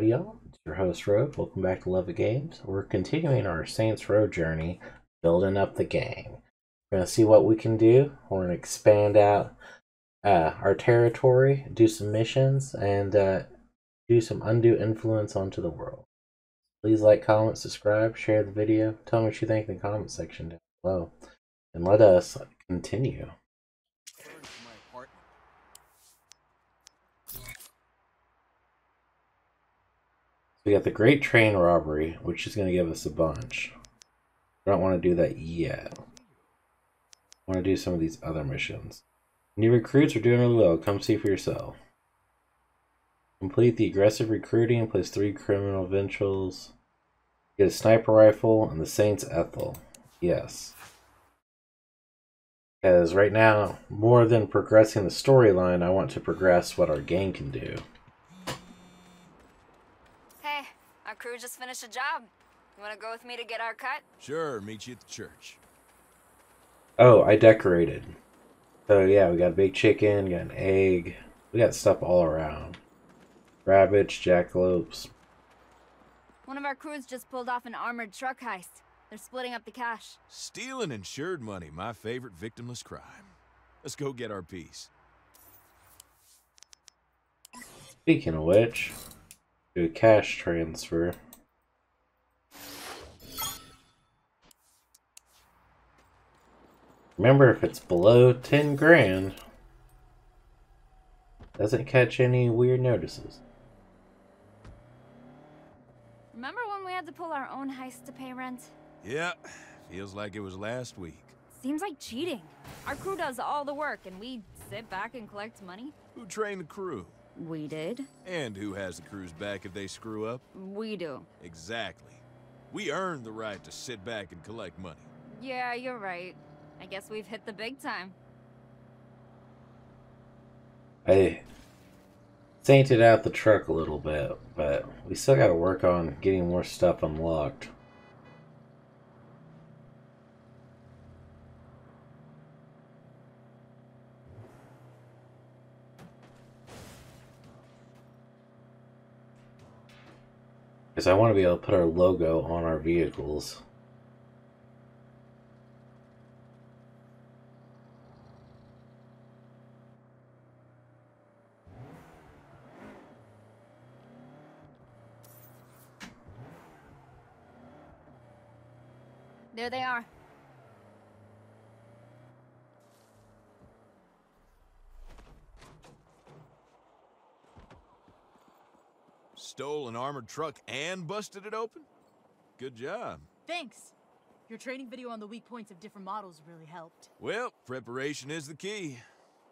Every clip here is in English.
Howdy y'all, it's your host Rogue. Welcome back to LovettGamez. We're continuing our Saints Row journey, building up the gang. We're gonna see what we can do. We're gonna expand out uh, our territory, do some missions, and uh, do some undue influence onto the world. Please like, comment, subscribe, share the video. Tell me what you think in the comment section down below, and let us continue. We got the Great Train Robbery, which is going to give us a bunch. I don't want to do that yet. I want to do some of these other missions. New recruits are doing really well. Come see for yourself. Complete the aggressive recruiting. Place three criminal ventures. Get a sniper rifle and the Saints Ethel. Yes. Because right now, more than progressing the storyline, I want to progress what our gang can do. Our crew just finished a job. You wanna go with me to get our cut? Sure, meet you at the church. Oh, I decorated. So yeah, we got a big chicken, got an egg. We got stuff all around. Rabbits, jackalopes. One of our crews just pulled off an armored truck heist. They're splitting up the cash. Stealing insured money, my favorite victimless crime. Let's go get our piece. Speaking of which, do a cash transfer. Remember, if it's below 10 grand, doesn't catch any weird notices. Remember when we had to pull our own heist to pay rent? Yeah, feels like it was last week. Seems like cheating. Our crew does all the work and we sit back and collect money. Who trained the crew? We did. And who has the crew's back if they screw up? We do. Exactly. We earned the right to sit back and collect money. Yeah, you're right. I guess we've hit the big time. I sainted out the truck a little bit, but we still got to work on getting more stuff unlocked. Because I want to be able to put our logo on our vehicles. There they are. Stole an armored truck and busted it open? Good job. Thanks. Your training video on the weak points of different models really helped. Well, preparation is the key.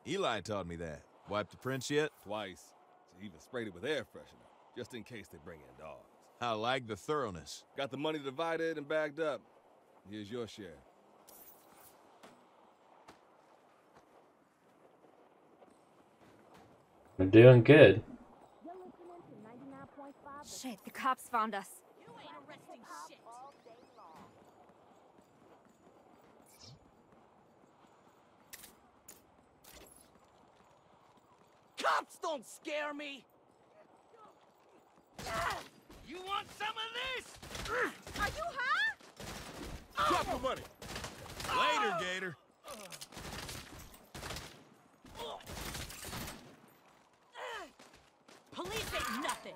Eli taught me that. Wiped the prints yet? Twice. She even sprayed it with air freshener, just in case they bring in dogs. I like the thoroughness. Got the money divided and bagged up. Here's your share. We're doing good. Shit, the cops found us. You ain't arresting shit. Cops don't scare me! You want some of this? Are you high? Drop the money. Later, oh. Gator. Police ain't nothing.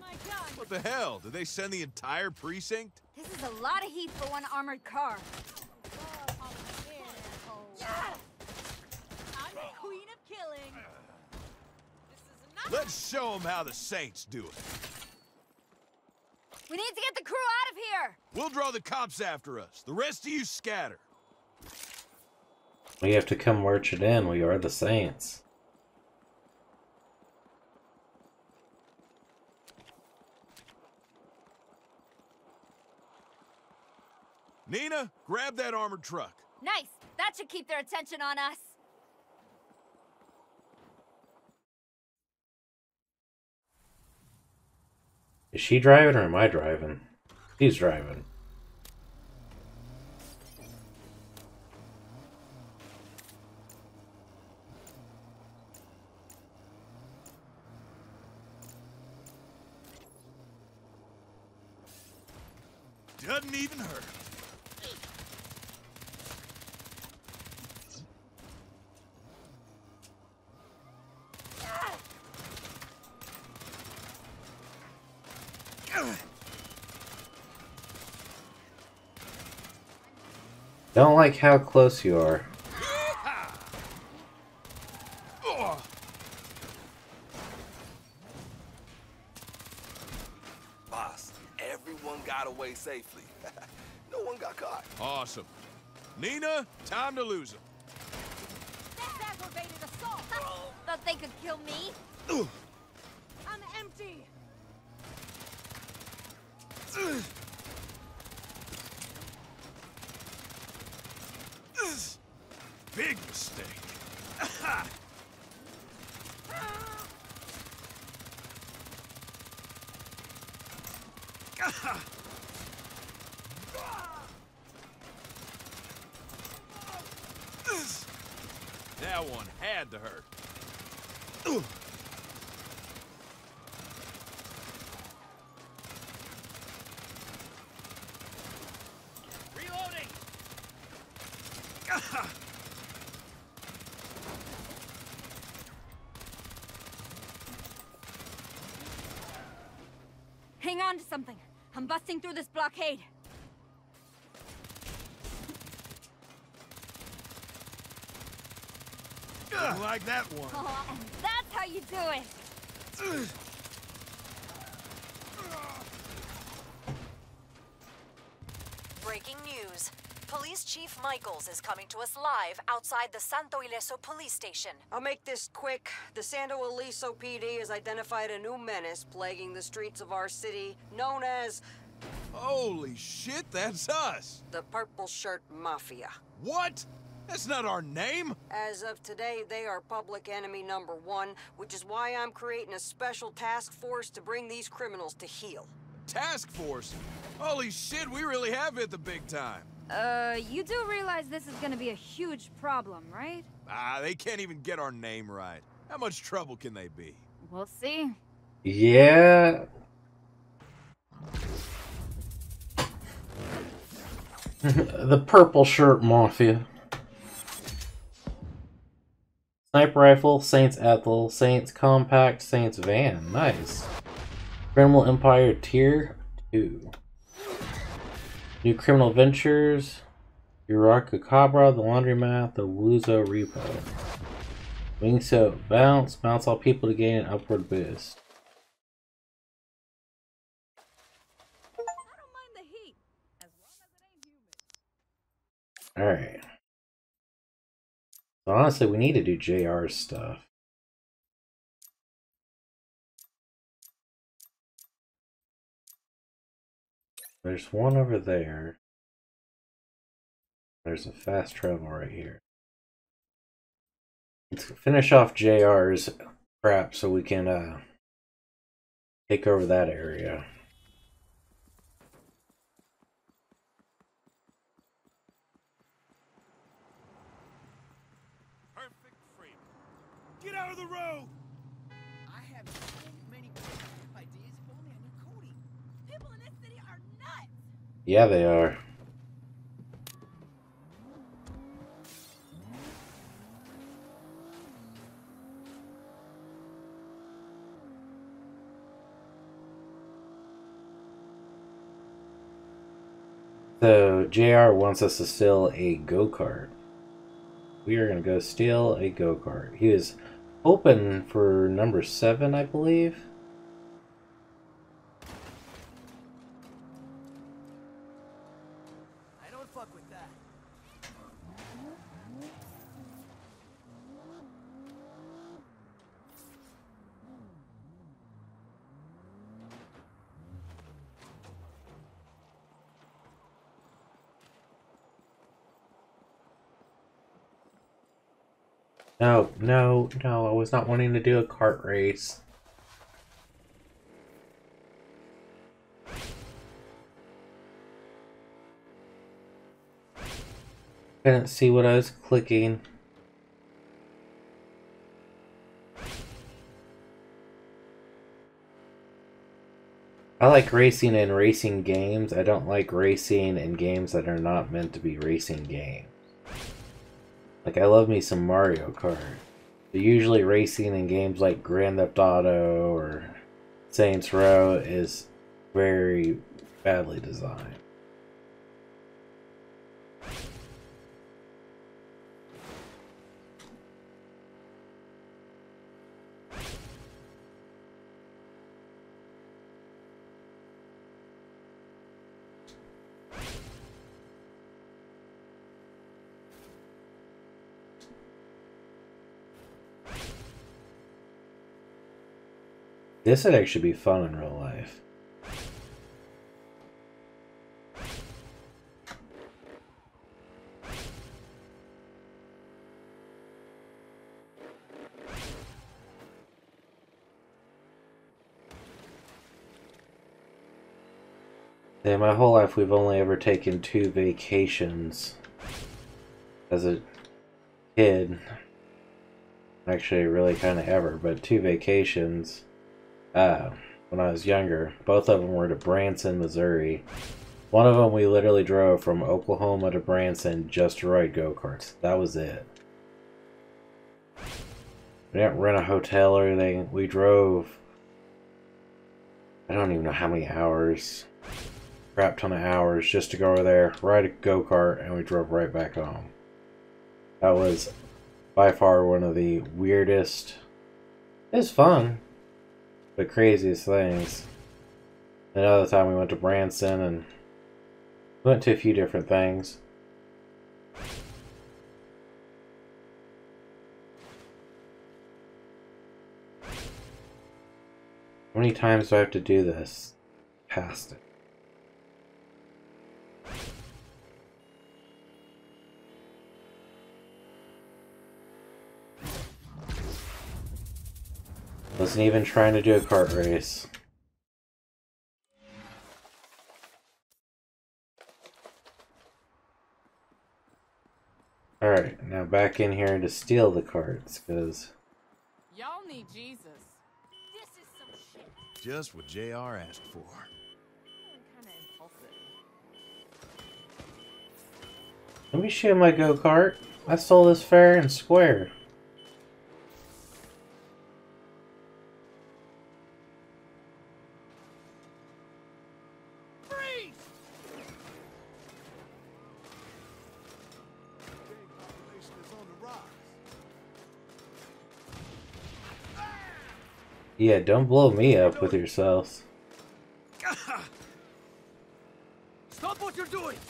My gun. What the hell? Did they send the entire precinct? This is a lot of heat for one armored car. I'm the queen of killing. Let's show them how the Saints do it. We need to get the crew out of here! We'll draw the cops after us. The rest of you scatter. We have to come march it in. We are the Saints. Nina, grab that armored truck. Nice! That should keep their attention on us. Is she driving or am I driving? He's driving. Doesn't even hurt. Don't like how close you are. Boss, everyone got away safely. no one got caught. Awesome. Nina, time to lose him. That's aggravated assault! Thought they could kill me? I'm empty. Big mistake. That one had to hurt. Reloading! Hang on to something. I'm busting through this blockade. Didn't like that one. Oh, and that's how you do it. Breaking news. Police Chief Michaels is coming to us live outside the Santo Ileso police station. I'll make this quick. The Santo Ileso PD has identified a new menace plaguing the streets of our city, known as Holy shit, that's us. the Purple Shirt Mafia. What? That's not our name. As of today, they are public enemy number one, which is why I'm creating a special task force to bring these criminals to heel. Task Force. Holy shit, we really have hit the big time. Uh, you do realize this is gonna be a huge problem, right? Ah, they can't even get our name right. How much trouble can they be? We'll see. Yeah. the purple shirt mafia. Sniper rifle, Saints Ethel, Saints compact, Saints van. Nice. Criminal Empire tier 2. New Criminal Ventures, Uraku Cabra, the Laundromat, the Wuzo Repo. Wingsuit Bounce, bounce all people to gain an upward boost. I honestly, we need to do JR's stuff. There's one over there. There's a fast travel right here. Let's finish off JR's crap so we can uh, take over that area. Perfect freedom. Get out of the road! I have so many creative ideas if only I knew coding. People in this city are nuts. Yeah, they are. So, JR wants us to steal a go kart. We are going to go steal a go kart. He is open for number seven, I believe. I don't fuck with that. No, no, no, I was not wanting to do a cart race. Couldn't see what I was clicking. I like racing in racing games. I don't like racing in games that are not meant to be racing games. Like I love me some Mario Kart. But usually racing in games like Grand Theft Auto or Saints Row is very badly designed. This would actually be fun in real life. Yeah, my whole life we've only ever taken two vacations as a kid. Actually, really kind of ever, but two vacations uh, when I was younger. Both of them were to Branson, Missouri. One of them we literally drove from Oklahoma to Branson just to ride go karts. That was it. We didn't rent a hotel or anything. We drove. I don't even know how many hours. Crap ton of hours just to go over there, ride a go kart, and we drove right back home. That was by far one of the weirdest. It's fun the craziest things. Another time we went to Branson and went to a few different things. How many times do I have to do this? Past it. Wasn't even trying to do a kart race. Alright, now back in here to steal the carts, because... Y'all need Jesus. This is some shit. Just what JR asked for. Let me show my go-kart. I stole this fair and square. Yeah, don't blow me up with yourselves. Stop what you're doing!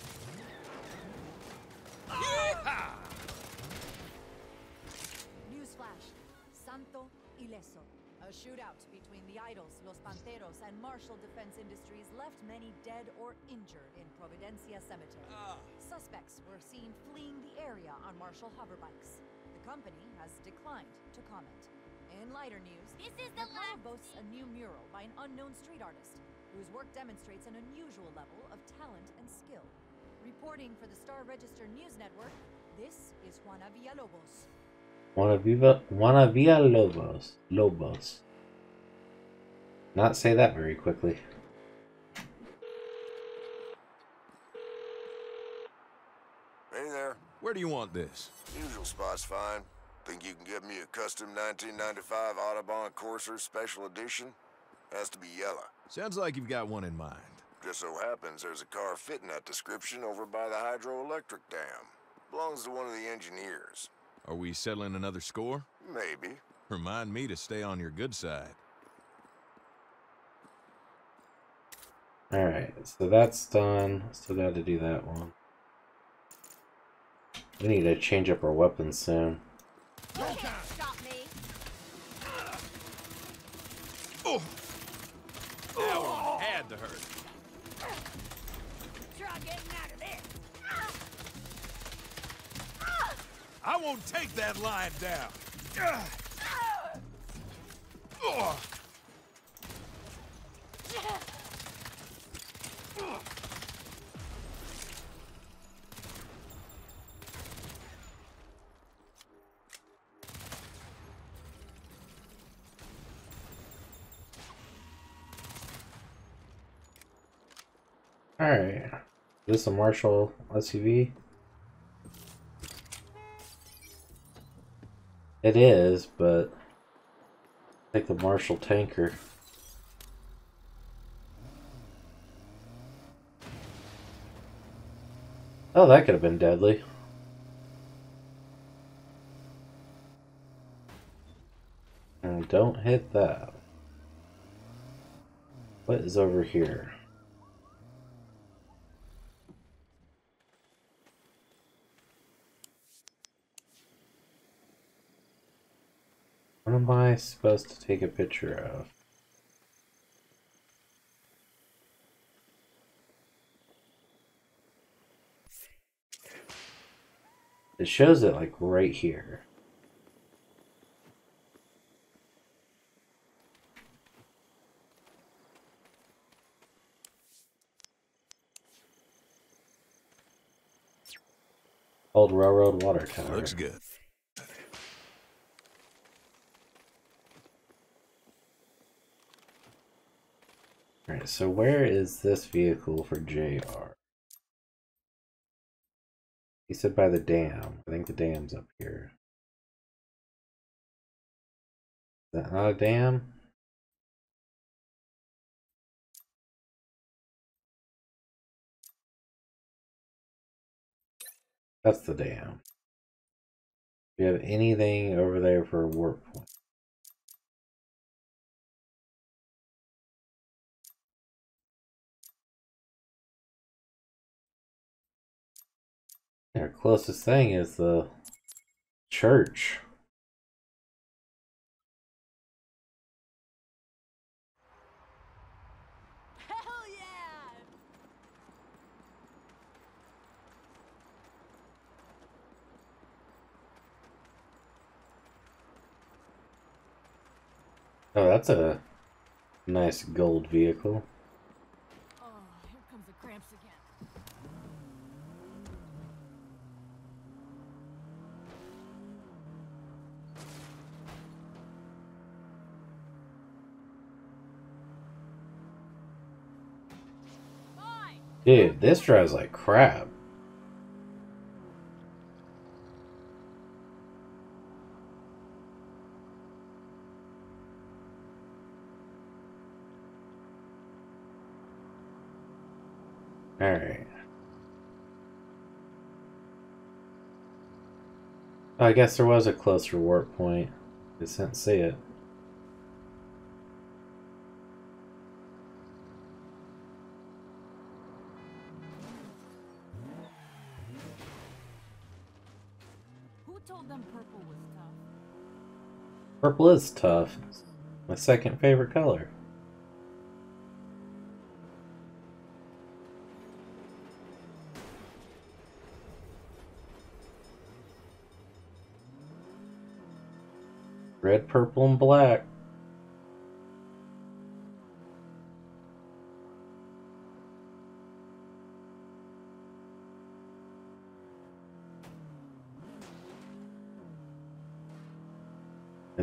Newsflash. Santo Ileso. A shootout between the idols Los Panteros and Marshall Defense Industries left many dead or injured in Providencia Cemetery. Ah. Suspects were seen fleeing the area on Marshall hoverbikes. The company has declined to comment. In lighter news, This is the Nicole last- boasts a new mural by an unknown street artist whose work demonstrates an unusual level of talent and skill. Reporting for the Star Register News Network, this is Juana Villalobos. Wanna viva, wanna lobos, lobos. Not say that very quickly. Hey there. Where do you want this? Usual spot's fine. Think you can get me a custom 1995 Audubon Corsair Special Edition? Has to be yellow. Sounds like you've got one in mind. Just so happens there's a car fitting that description over by the hydroelectric dam. Belongs to one of the engineers. Are we settling another score? Maybe. Remind me to stay on your good side. Alright, so that's done. Still got to do that one. We need to change up our weapons soon. You can't stop me. Oh! That one had to hurt. Try getting out of this. I won't take that line down. Ah. Ah. Ugh. Ugh. Alright. Is this a Marshall SUV? It is, but take the Marshall tanker. Oh, that could have been deadly. And don't hit that. What is over here? Am I supposed to take a picture of? It shows it like right here. Old railroad water tower. Looks good. Alright, so where is this vehicle for JR? He said by the dam. I think the dam's up here. Is that not a dam? That's the dam. Do you have anything over there for a warp point? Our closest thing is the church. Oh, that's a nice gold vehicle. Dude, this drives like crap. Alright. Oh, I guess there was a closer warp point. Just didn't see it. Told them purple was tough? Purple is tough. It's my second favorite color. Red, purple, and black.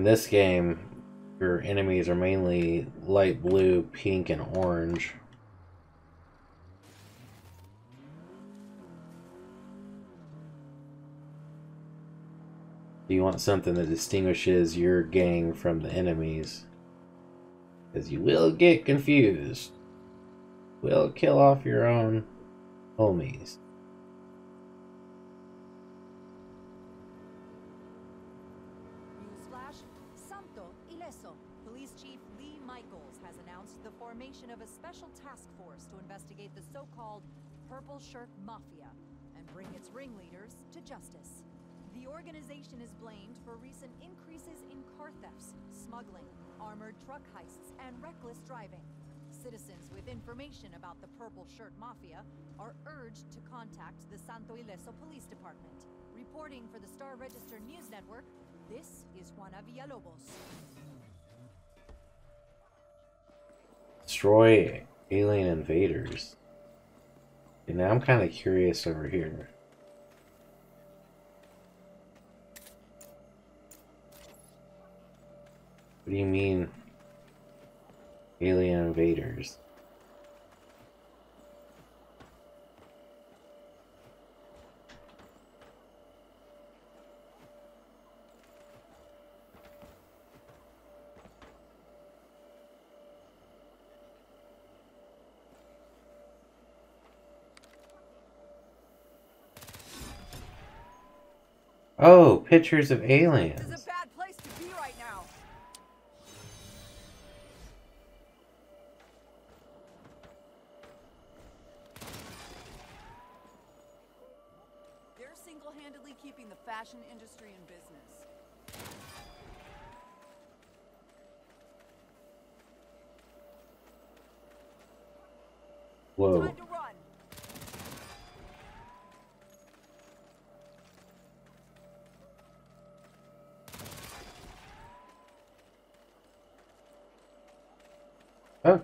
In this game, your enemies are mainly light blue, pink, and orange. You want something that distinguishes your gang from the enemies. Because you will get confused. Will kill off your own homies. Special task force to investigate the so-called Purple Shirt Mafia and bring its ringleaders to justice. The organization is blamed for recent increases in car thefts, smuggling, armored truck heists, and reckless driving. Citizens with information about the Purple Shirt Mafia are urged to contact the Santo Ileso Police Department. Reporting for the Star Register News Network, this is Juana Villalobos. Destroy alien invaders. And now I'm kind of curious over here. What do you mean, alien invaders? Oh, pictures of aliens.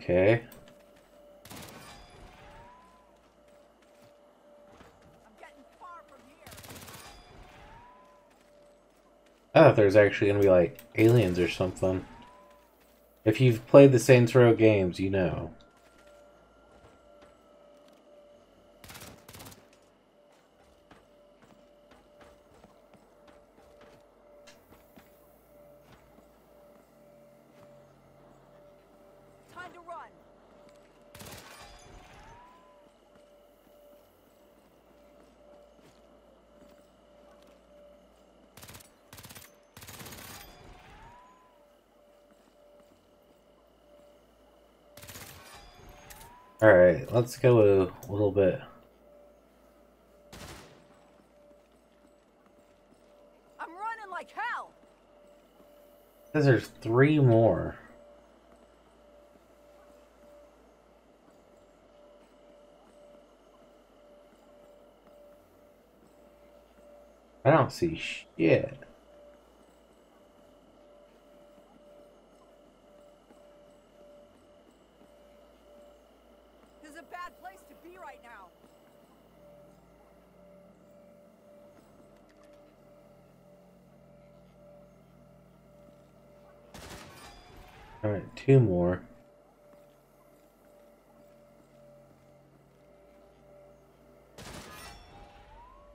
Okay. Ah, I thought there was actually gonna be like aliens or something. If you've played the Saints Row games, you know. Time to run. Alright, let's go a little bit. I'm running like hell. Says there's three more. I don't see shit. A bad place to be right now. Alright, two more.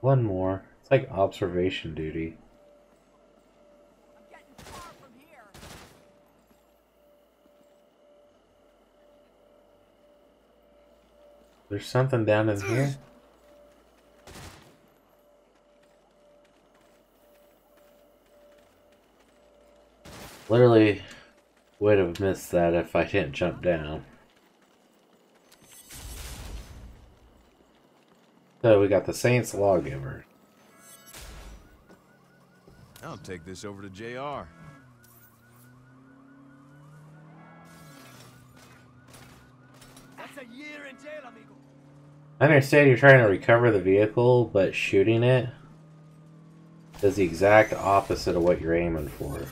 One more. It's like observation duty. I'm getting far from here. There's something down in here. Literally would have missed that if I didn't jump down. So we got the Saints Lawgiver. I'll take this over to JR. That's a year in jail, amigo. I understand you're trying to recover the vehicle, but shooting it is the exact opposite of what you're aiming for.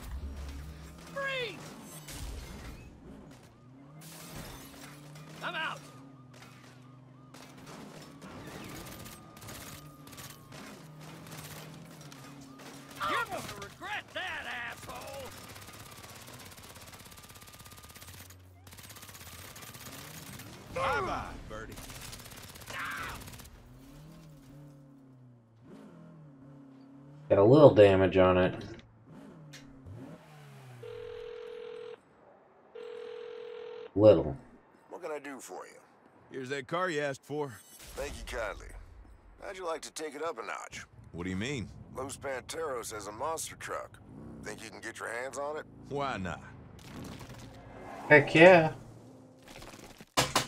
Damage on it. Little. What can I do for you? Here's that car you asked for. Thank you kindly. How'd you like to take it up a notch? What do you mean? Los Panteros has a monster truck. Think you can get your hands on it? Why not? Heck yeah.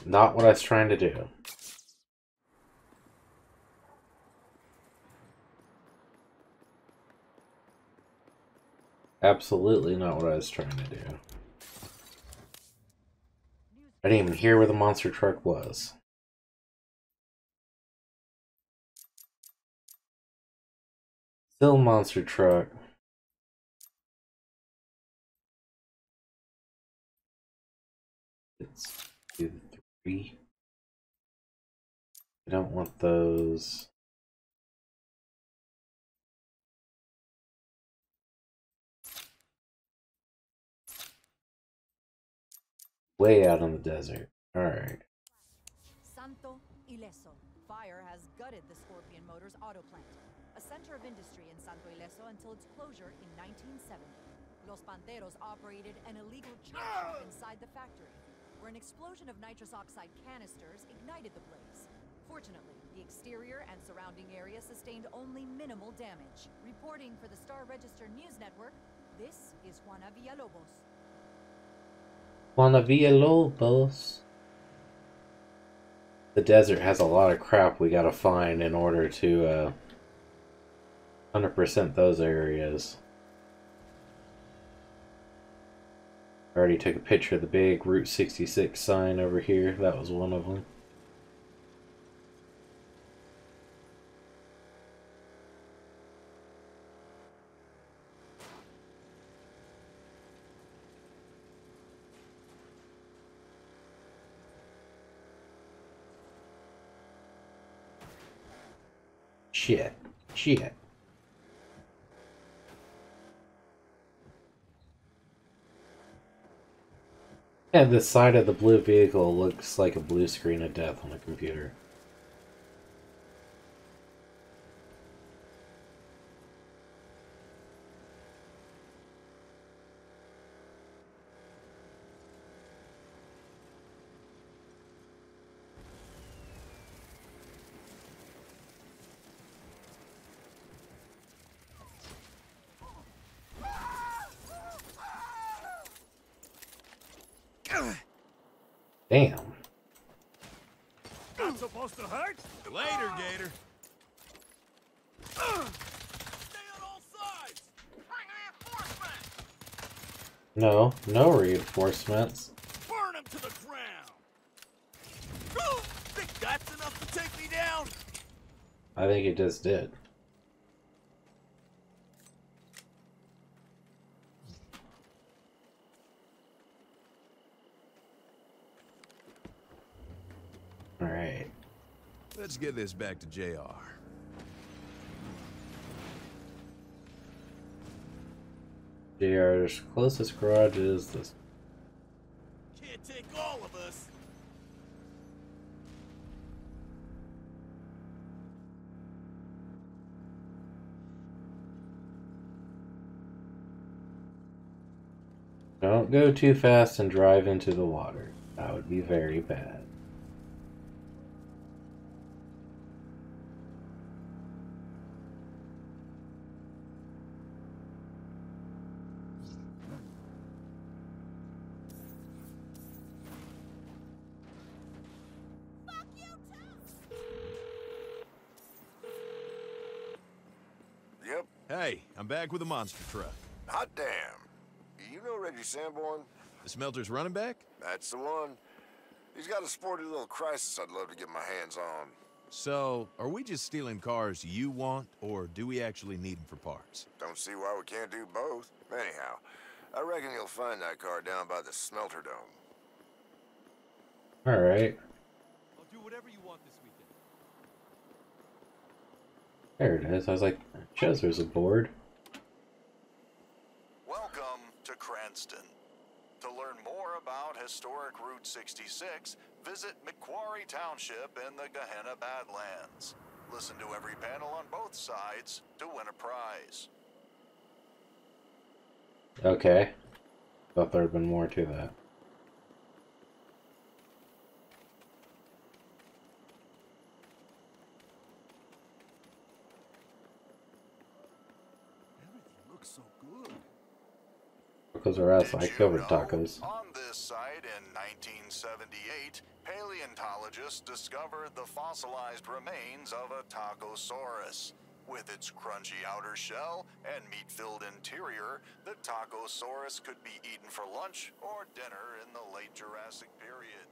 Not what I was trying to do. Absolutely not what I was trying to do. I didn't even hear where the monster truck was. Still monster truck. It's three. I don't want those. Way out on the desert. Alright. Santo Ileso. Fire has gutted the Scorpion Motors auto plant, a center of industry in Santo Ileso until its closure in 1970. Los Panteros operated an illegal chop shop ah! inside the factory, where an explosion of nitrous oxide canisters ignited the blaze. Fortunately, The exterior and surrounding area sustained only minimal damage. Reporting for the Star Register News Network, this is Juana Villalobos. Juana Villalobos. The desert has a lot of crap we gotta find in order to uh, 100% those areas. I already took a picture of the big Route 66 sign over here. That was one of them. Shit. Yeah, the side of the blue vehicle looks like a blue screen of death on a computer. Damn. Not supposed to hurt. Later, Gator. Stay on all sides. Bring reinforcements. No, no reinforcements. Burn him to the ground. Think that's enough to take me down? I think it just did. Alright. Let's get this back to JR. JR's closest garage is this. Can't take all of us. Don't go too fast and drive into the water. That would be very bad. Back with a monster truck. hot damn. You know Reggie Sanborn? The smelter's running back? That's the one. He's got a sporty little crisis I'd love to get my hands on. So, are we just stealing cars you want, or do we actually need them for parts? Don't see why we can't do both. Anyhow, I reckon you'll find that car down by the smelter dome. Alright. I'll do whatever you want this weekend. There it is. I was like, shows there's a board. Welcome to Cranston. To learn more about historic Route 66, visit Macquarie Township in the Gehenna Badlands. Listen to every panel on both sides to win a prize. Okay. Thought there'd been more to that. Everything looks so good. Tacos are us. Did I you covered know, tacos. On this site in 1978, paleontologists discovered the fossilized remains of a Tacosaurus. With its crunchy outer shell and meat-filled interior, the Tacosaurus could be eaten for lunch or dinner in the late Jurassic period.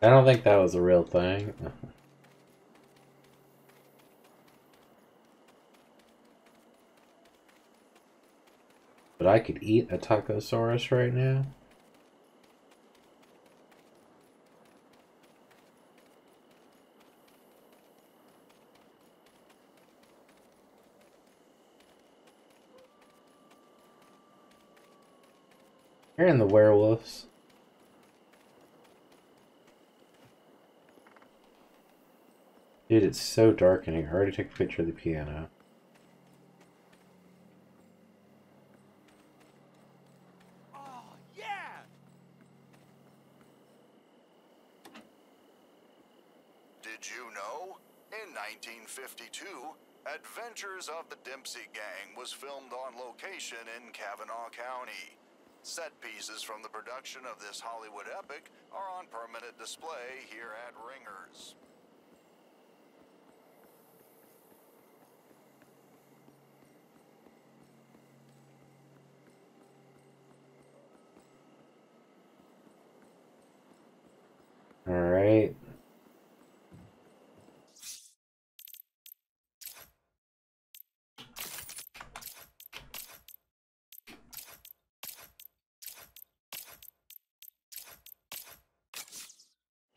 I don't think that was a real thing. But I could eat a Tacosaurus right now. In the werewolves. Dude, it's so dark in here. I already took a picture of the piano. Oh, yeah! Did you know? In 1952, Adventures of the Dempsey Gang was filmed on location in Kavanaugh County. Set pieces from the production of this Hollywood epic are on permanent display here at Ringers. All right.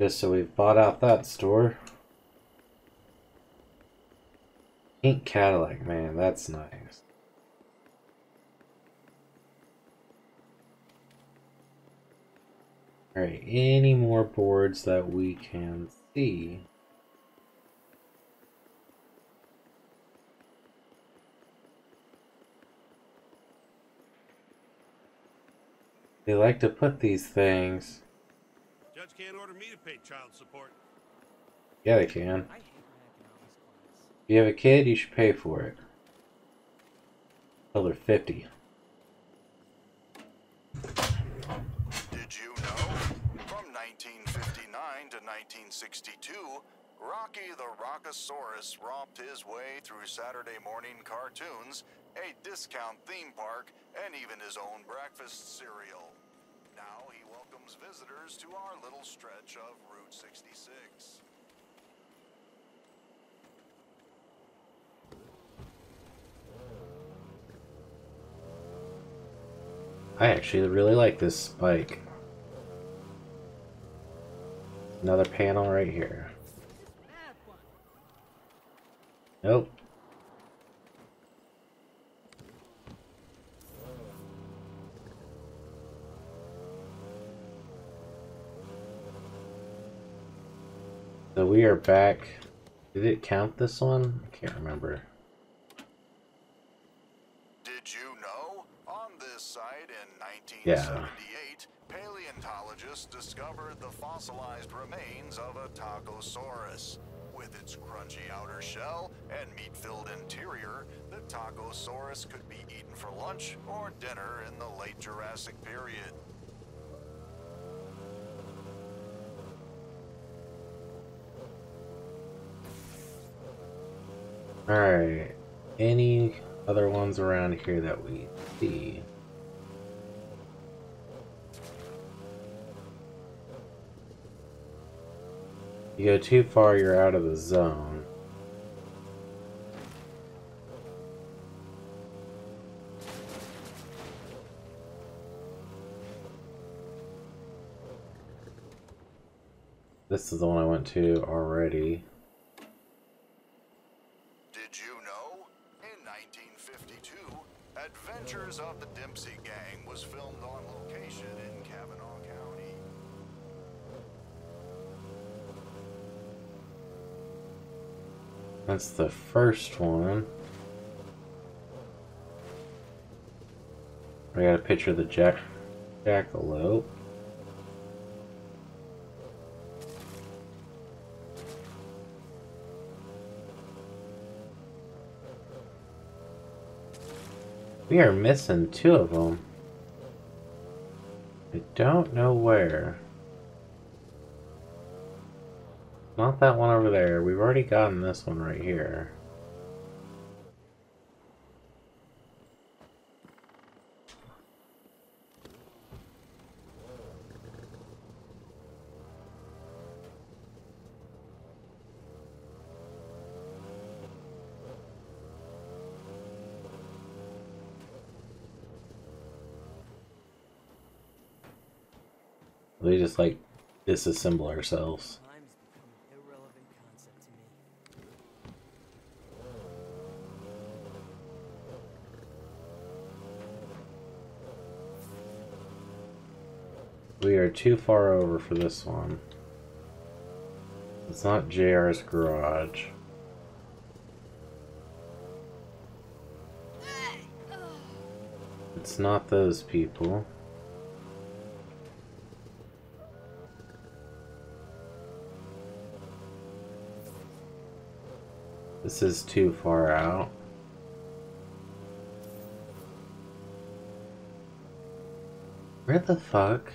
Just so we've bought out that store. Pink Cadillac, man, that's nice. Alright, any more boards that we can see? They like to put these things. Judge can't order me to pay child support. Yeah, they can. If you have a kid, you should pay for it. Till they're 50. Did you know? From 1959 to 1962, Rocky the Rockosaurus romped his way through Saturday morning cartoons, a discount theme park, and even his own breakfast cereal. Welcomes visitors to our little stretch of Route 66. I actually really like this spike. Another panel right here. Nope. So we are back. Did it count this one? I can't remember. Did you know? On this site in Yeah. 1978, paleontologists discovered the fossilized remains of a Tacosaurus. With its crunchy outer shell and meat-filled interior, the Tacosaurus could be eaten for lunch or dinner in the late Jurassic period. Alright. Any other ones around here that we see? You go too far, you're out of the zone. This is the one I went to already. First one. I got a picture of the jack jackalope. We are missing two of them. I don't know where. Not that one over there. We've already gotten this one right here. We just like disassemble ourselves. We are too far over for this one. It's not JR's garage. It's not those people. This is too far out. Where the fuck?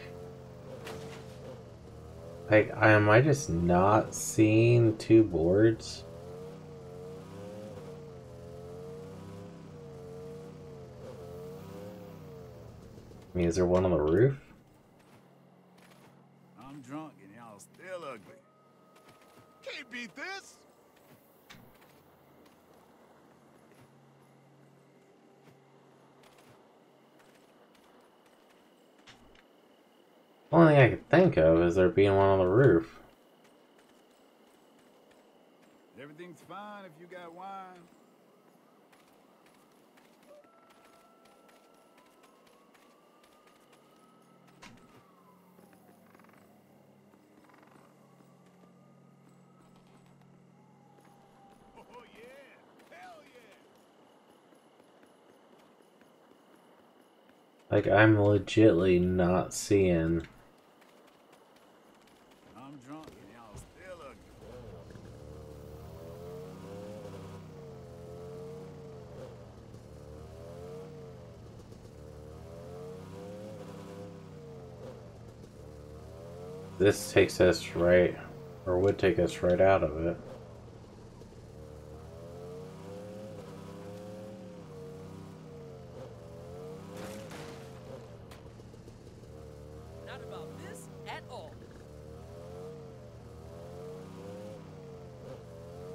Like, am I just not seeing two boards? I mean, is there one on the roof? I'm drunk and y'all still ugly. Can't beat this. The only thing I could think of is there being one on the roof. Everything's fine if you got wine. Oh, yeah. Hell yeah. Like, I'm legitly not seeing. This takes us right, or would take us right out of it. Not about this at all.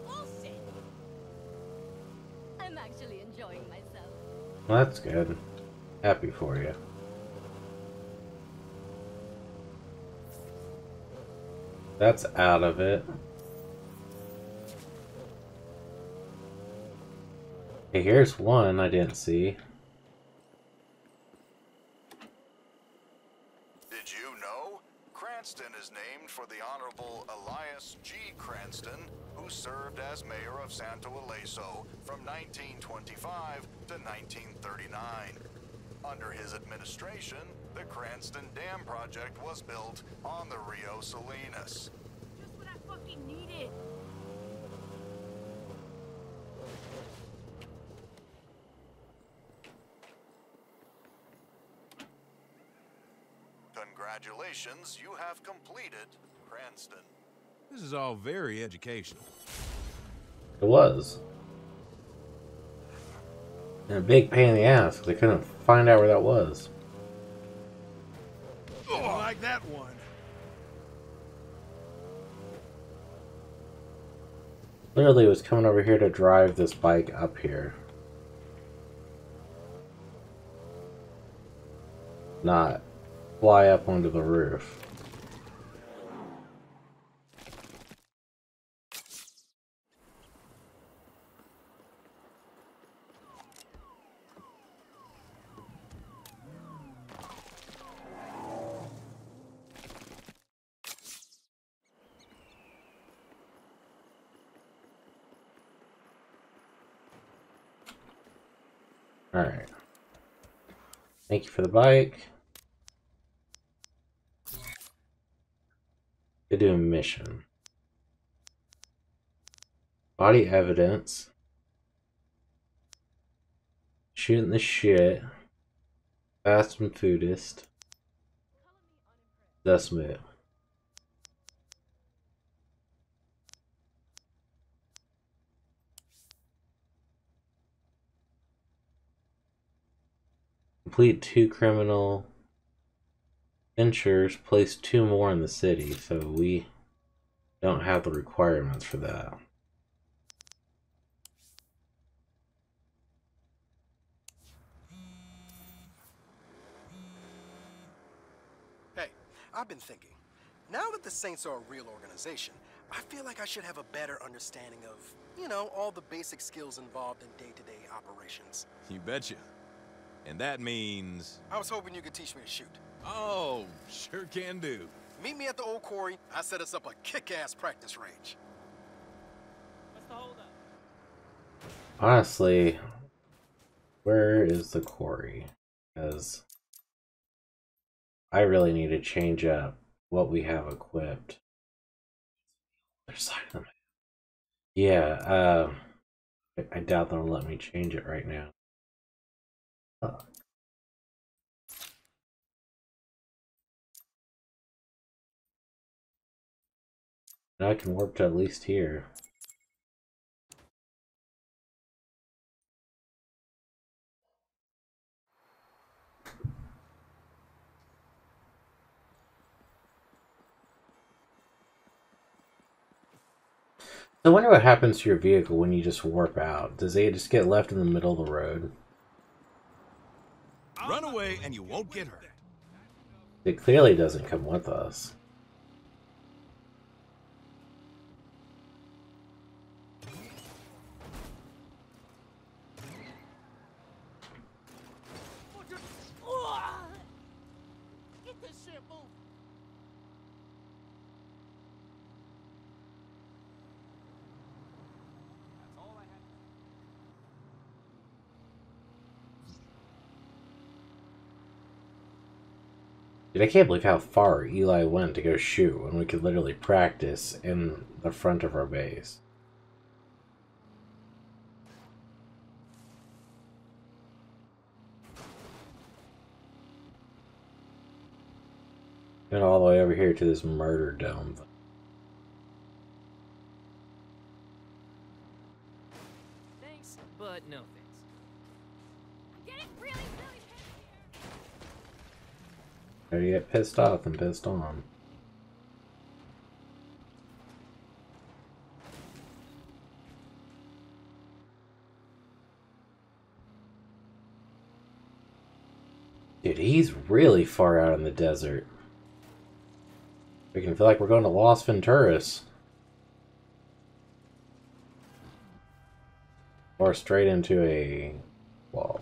Bullshit! I'm actually enjoying myself. Well, that's good. Happy for you. That's out of it. Here's one I didn't see. Did you know? Cranston is named for the Honorable Elias G. Cranston, who served as mayor of Santo Ileso from 1925 to 1939. Under his administration, the Cranston Dam project was built on the Rio Salinas. Just what I fucking needed. Congratulations, you have completed Cranston. This is all very educational. It was. And a big pain in the ass because I couldn't find out where that was. Oh, I like that one. Literally was coming over here to drive this bike up here. Not fly up onto the roof. Alright. Thank you for the bike. To do a mission. Body evidence. Shooting the shit. Fast and foodist. Thus move. Complete two criminal ventures, place two more in the city, so we don't have the requirements for that. Hey, I've been thinking. Now that the Saints are a real organization, I feel like I should have a better understanding of, you know, all the basic skills involved in day-to-day operations. You betcha. And that means. I was hoping you could teach me to shoot. Oh, sure can do. Meet me at the old quarry. I set us up a kick-ass practice range. What's the holdup? Honestly, where is the quarry? Because I really need to change up what we have equipped. Other side of the. Yeah, uh, I- I doubt they'll let me change it right now. I can warp to at least here. I wonder what happens to your vehicle when you just warp out. Does it just get left in the middle of the road? Run away and you won't get hurt. It clearly doesn't come with us. Get this shit moving. That's all I had. Dude, I can't believe how far Eli went to go shoot when we could literally practice in the front of our base. And all the way over here to this murder dome. Better get pissed off than pissed on. Dude, he's really far out in the desert. We can feel like we're going to Los Venturas. Or straight into a wall.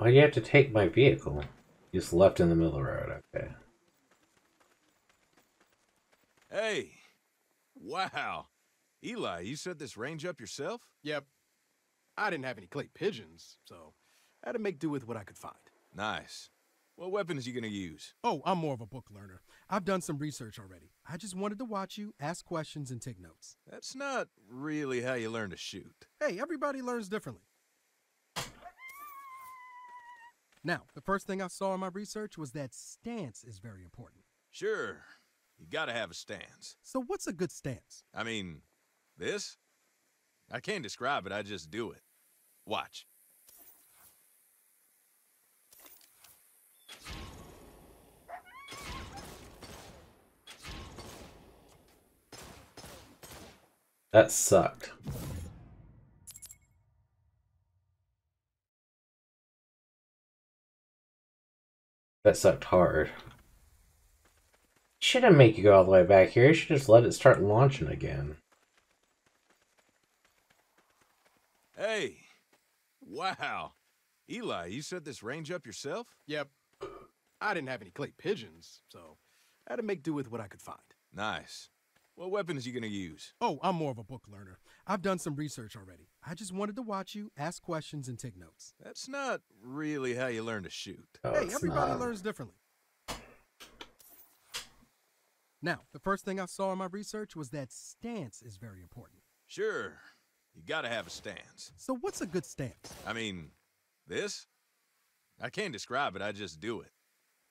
Why do you have to take my vehicle? You just left in the middle of the road, okay. Hey. Wow. Eli, you set this range up yourself? Yep. I didn't have any clay pigeons, so I had to make do with what I could find. Nice. What weapons you gonna use? Oh, I'm more of a book learner. I've done some research already. I just wanted to watch you, ask questions, and take notes. That's not really how you learn to shoot. Hey, everybody learns differently. Now, the first thing I saw in my research was that stance is very important. Sure. You gotta have a stance. So, what's a good stance? I mean, this? I can't describe it, I just do it. Watch. That sucked. That sucked hard. Shouldn't make you go all the way back here. You should just let it start launching again. Hey. Wow. Eli, you set this range up yourself? Yep. I didn't have any clay pigeons, so I had to make do with what I could find. Nice. What weapons you gonna use? Oh, I'm more of a book learner. I've done some research already. I just wanted to watch you, ask questions, and take notes. That's not really how you learn to shoot. Oh, hey, everybody not. learns differently. Now, the first thing I saw in my research was that stance is very important. Sure. You gotta have a stance. So, what's a good stance? I mean, this? I can't describe it, I just do it.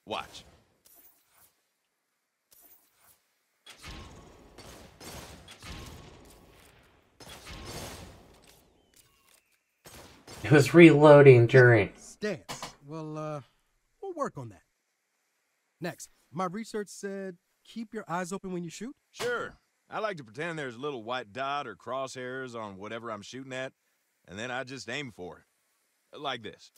Watch. It was reloading during. Stance. Well, uh, we'll work on that. Next, my research said keep your eyes open when you shoot. Sure. I like to pretend there's a little white dot or crosshairs on whatever I'm shooting at, and then I just aim for it. Like this.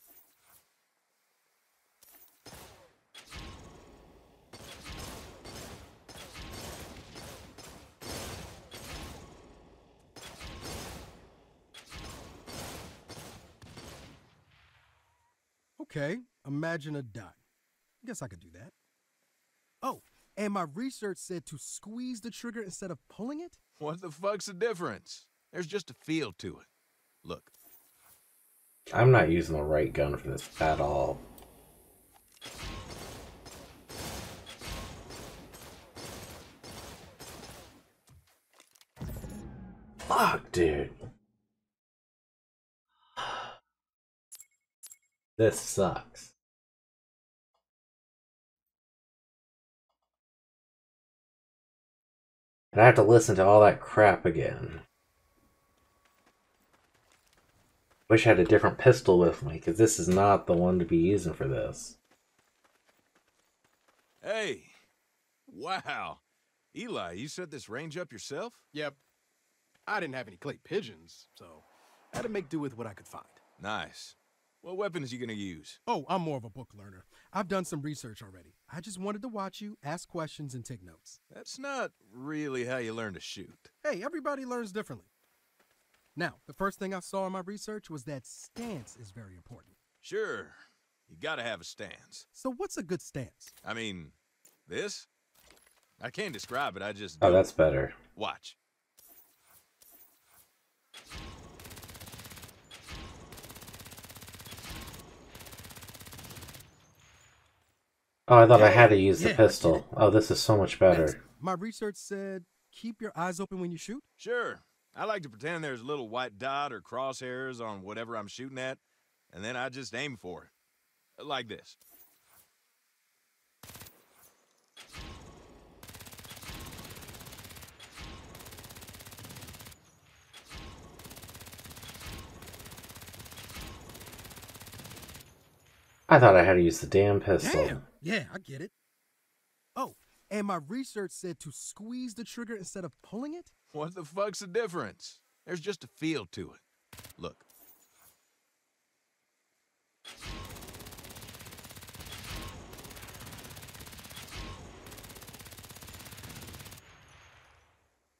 Okay, imagine a dot. Guess I could do that. Oh, and my research said to squeeze the trigger instead of pulling it? What the fuck's the difference? There's just a feel to it. Look. I'm not using the right gun for this at all. Fuck, dude. This sucks. And I have to listen to all that crap again. Wish I had a different pistol with me, because this is not the one to be using for this. Hey! Wow! Eli, you set this range up yourself? Yep. I didn't have any clay pigeons, so I had to make do with what I could find. Nice. What weapon is you gonna use? Oh, I'm more of a book learner. I've done some research already. I just wanted to watch you, ask questions, and take notes. That's not really how you learn to shoot. Hey, everybody learns differently. Now, the first thing I saw in my research was that stance is very important. Sure. You gotta have a stance. So what's a good stance? I mean, this? I can't describe it, I just Oh, do that's better. Watch. Oh, I thought I had to use the Yeah, I pistol. Oh, this is so much better. Next, my research said keep your eyes open when you shoot. Sure. I like to pretend there's a little white dot or crosshairs on whatever I'm shooting at, and then I just aim for it. Like this. I thought I had to use the damn pistol. Damn. Yeah, I get it. Oh, and my research said to squeeze the trigger instead of pulling it? What the fuck's the difference? There's just a feel to it. Look.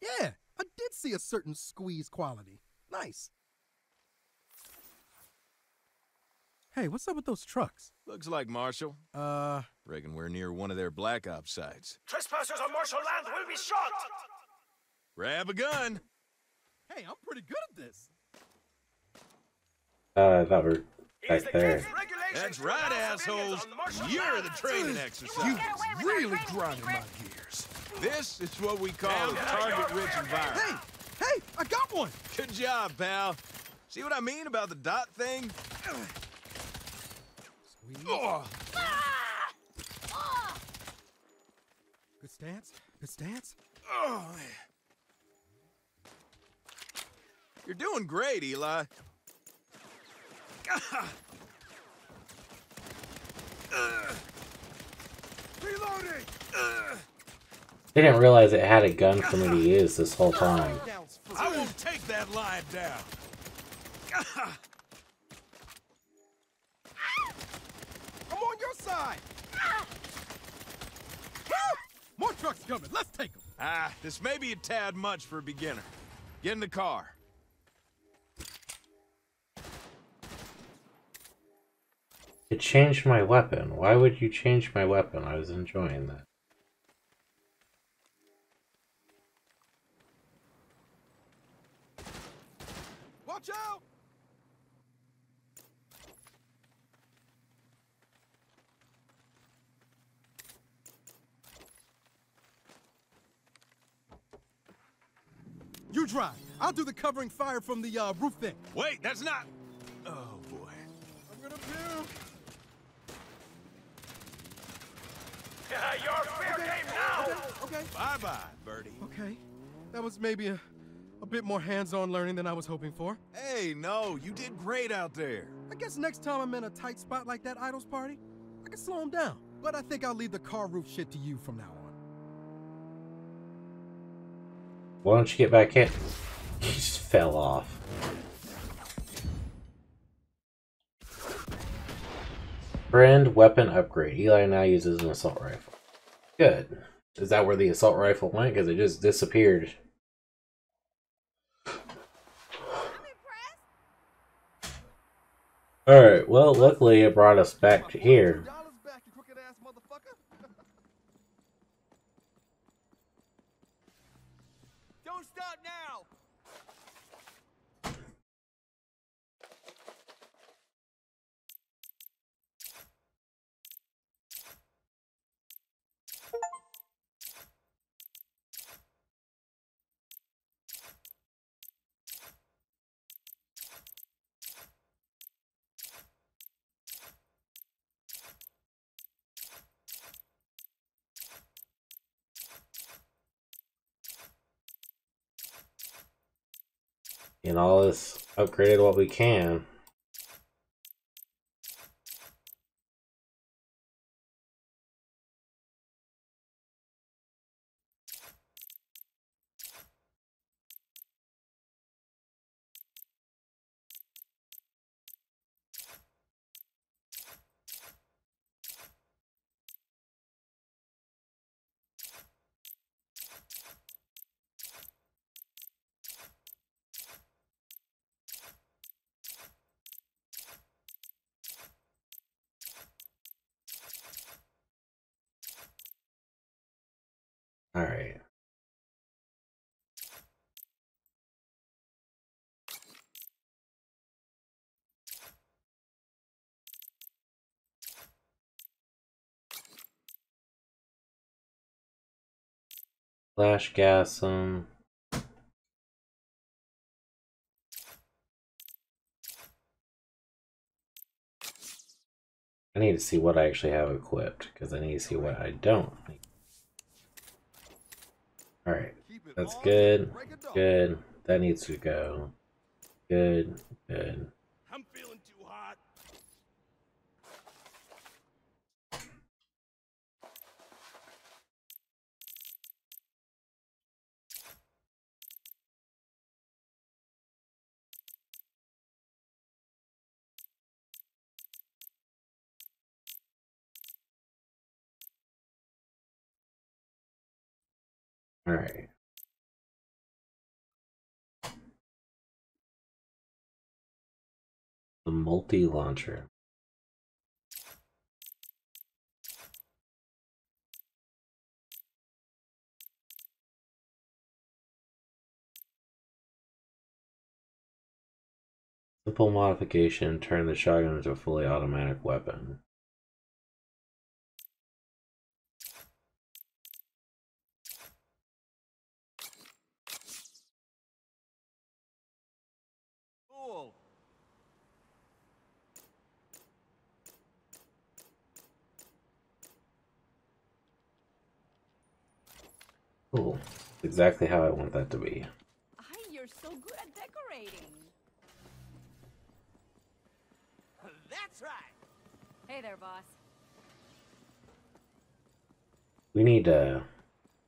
Yeah, I did see a certain squeeze quality. Nice. Hey, what's up with those trucks? Looks like Marshall. Uh, Reckon we're near one of their Black Ops sites. Trespassers on Marshall land will be shot! Grab a gun! hey, I'm pretty good at this. Uh, I thought we were back there. That's right, assholes. You're the training exercise. You really grinding my gears. This is what we call a target-rich environment. Hey, hey, I got one. Good job, pal. See what I mean about the dot thing? Ugh. Good stance. Good stance. Oh, man. You're doing great, Eli. Reloading! They didn't realize it had a gun for me to use this whole time. I won't take that line down. I'm on your side. Woo! More trucks coming. Let's take them. Ah, this may be a tad much for a beginner. Get in the car. It changed my weapon. Why would you change my weapon? I was enjoying that. Watch out! You drive. I'll do the covering fire from the uh, roof thing. Wait, that's not... Oh, boy. I'm gonna puke. Your fair game now! Okay, okay, Bye-bye, Birdie. okay. That was maybe a, a bit more hands-on learning than I was hoping for. Hey, no, you did great out there. I guess next time I'm in a tight spot like that Idols party, I can slow him down. But I think I'll leave the car roof shit to you from now on. Why don't you get back in? He just fell off. Friend weapon upgrade. Eli now uses an assault rifle. Good. Is that where the assault rifle went? Because it just disappeared. Alright, well, luckily it brought us back to here. Don't start now! And all this upgraded what we can. Alright. Flash gas them. I need to see what I actually have equipped because I need to see what I don't. Alright, that's good. Good. That needs to go. Good. Good. I'm feeling too hot. Alright. The multi-launcher. Simple modification, turn the shotgun into a fully automatic weapon. Cool. Cool. Exactly how I want that to be. Ay, you're so good at decorating. That's right. Hey there, boss. We need to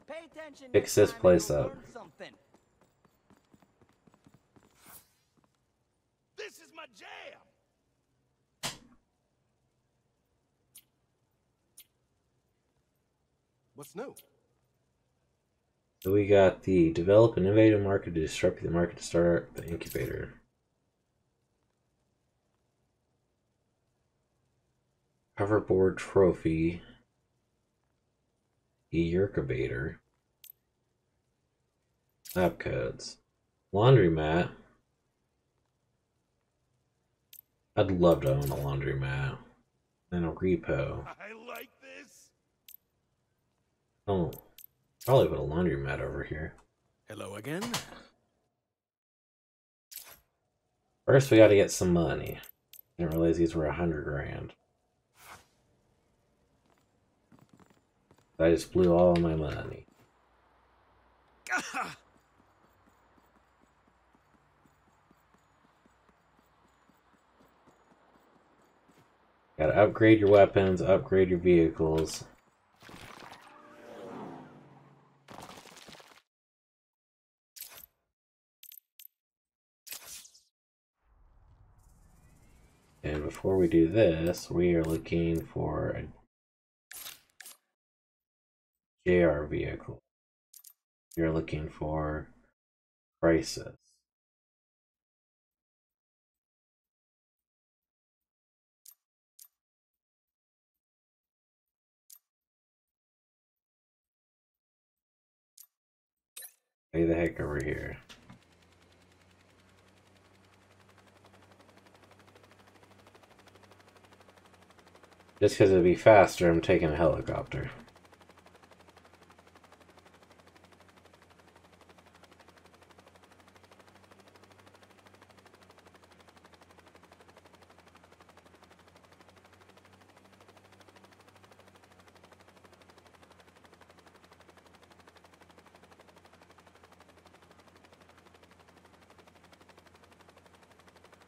Pay attention fix this place up. Something. This is my jam. What's new? So we got the develop an innovative market to disrupt the market to start the incubator. Hoverboard trophy. The Yerkabator. Lab codes. Laundromat. I'd love to own a laundromat. And a repo. I like this. Oh, probably put a laundromat over here. Hello again. First, we got to get some money. Didn't realize these were a hundred grand. I just blew all my money. Gotta upgrade your weapons, upgrade your vehicles. before we do this, we are looking for a JR vehicle. You're looking for crisis. Stay the heck over here. Just because it'd be faster, I'm taking a helicopter.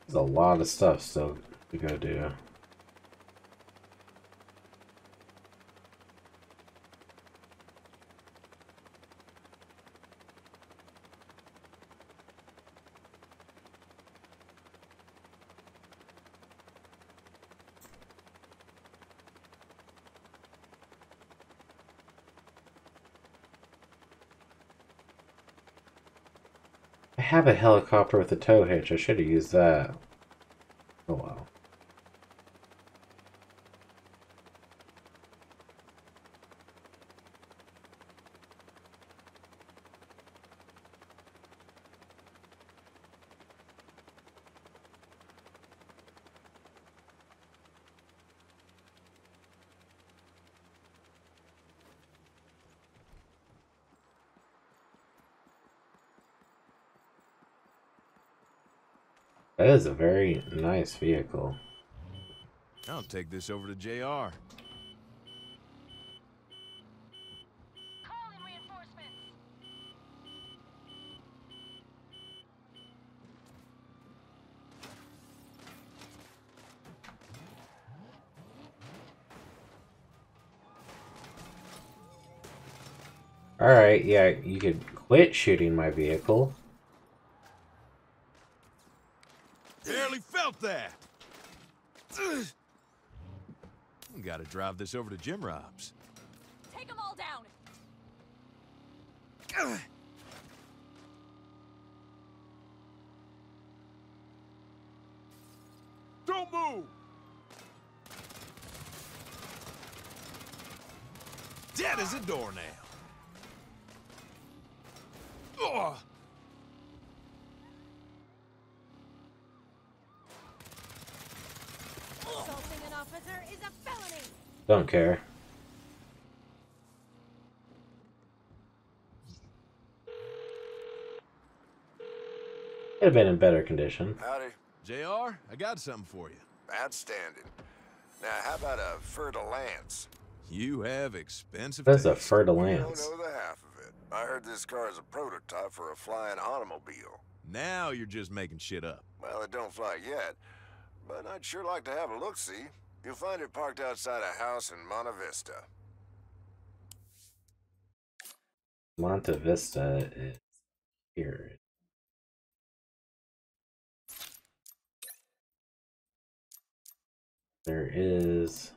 There's a lot of stuff still to go do. I have a helicopter with a tow hitch. I should have used that. Oh well. That is a very nice vehicle. I'll take this over to JR. Alright, yeah, you could quit shooting my vehicle. That. Gotta drive this over to Jim Rob's. Take them all down! Don't move! Dead as a doornail. Ugh. Assaulting an officer is a felony! Don't care. Could have been in better condition. Howdy. JR, I got something for you. Outstanding. Now, how about a Fer de Lance? You have expensive That's a taste. Fer de Lance. don't know the half of it. I heard this car is a prototype for a flying automobile. Now you're just making shit up. Well, it don't fly yet, but I'd sure like to have a look-see. You'll find it parked outside a house in Monte Vista. Monte Vista is here. There is.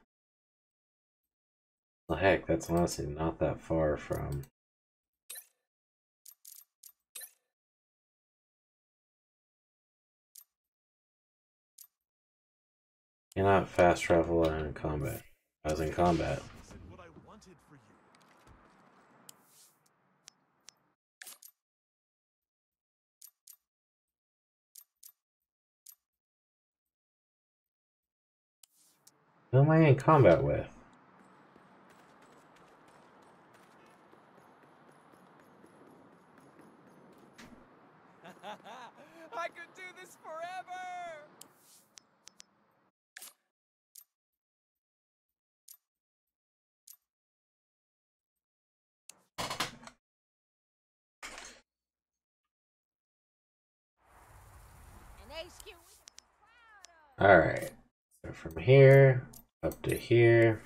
Well, heck, that's honestly not that far from. Cannot fast travel in combat. I was in combat. Who am I in combat with? I could do this forever! An HQ Alright. So from here up to here.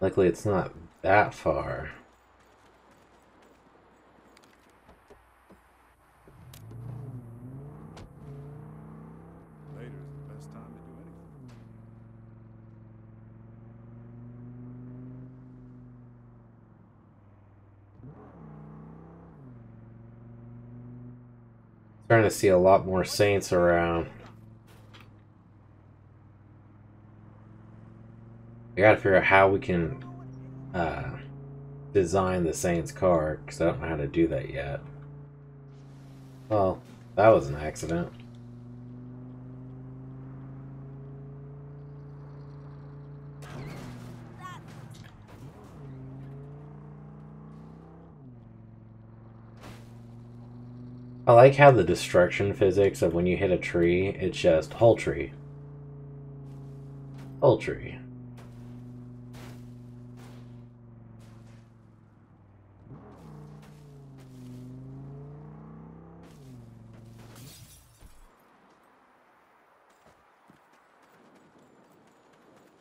Luckily, it's not that far. Later is the best time to do anything. Starting to see a lot more saints around. I gotta figure out how we can uh, design the Saints car, because I don't know how to do that yet. Well, that was an accident. I like how the destruction physics of when you hit a tree, it's just whole tree. Whole tree.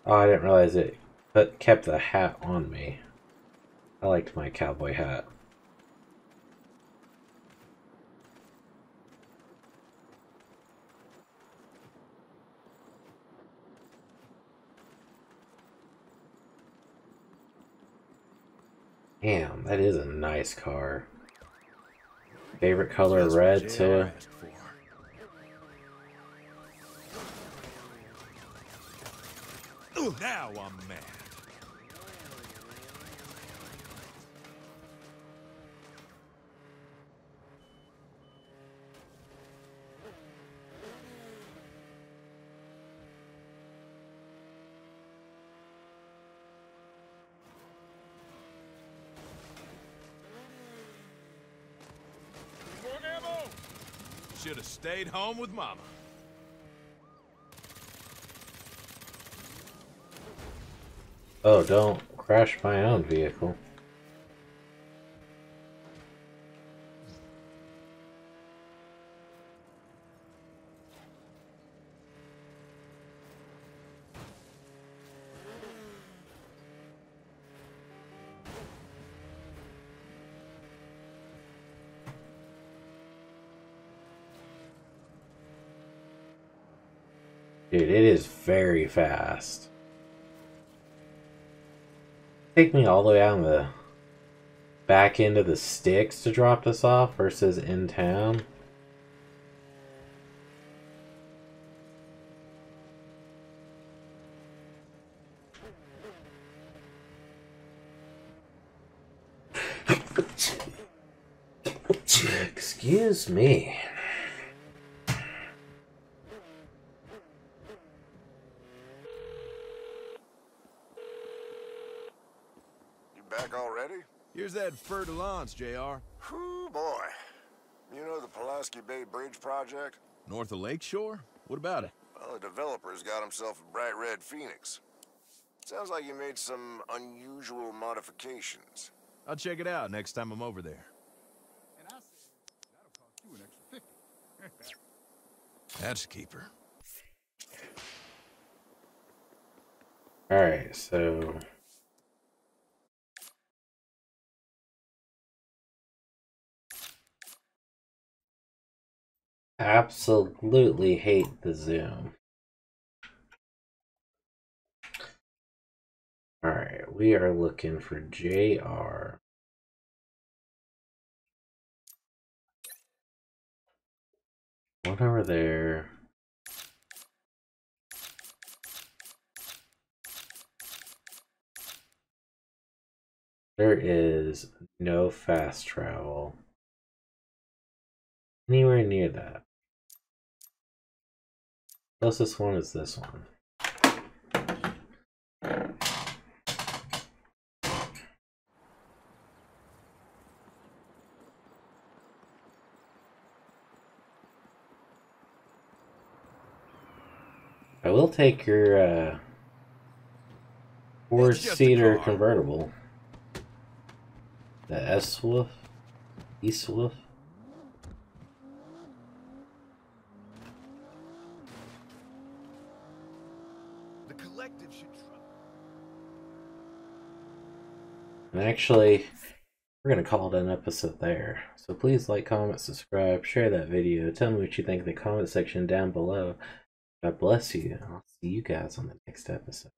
Oh, I didn't realize it but kept the hat on me. I liked my cowboy hat. Damn, that is a nice car. Favorite color red too. Now I'm mad. Should have stayed home with Mama. Oh, don't crash my own vehicle. Dude, it is very fast. Take me all the way out in the back end of the sticks to drop this off versus in town. Excuse me. Back already? Here's that fer JR. Whew, boy. You know the Pulaski Bay Bridge project? North of Lakeshore? What about it? Well, the developer's got himself a bright red Phoenix. Sounds like you made some unusual modifications. I'll check it out next time I'm over there. And I said, that'll cost you an extra 50. That's a keeper. Alright, so absolutely hate the zoom. Alright, we are looking for JR. One over there. There is no fast travel anywhere near that. Closest one is this one. I will take your uh, four-seater convertible. The S-Wolf? East-Wolf? The collective should try. And actually, we're going to call it an episode there. So please like, comment, subscribe, share that video. Tell me what you think in the comment section down below. God bless you. I'll see you guys on the next episode.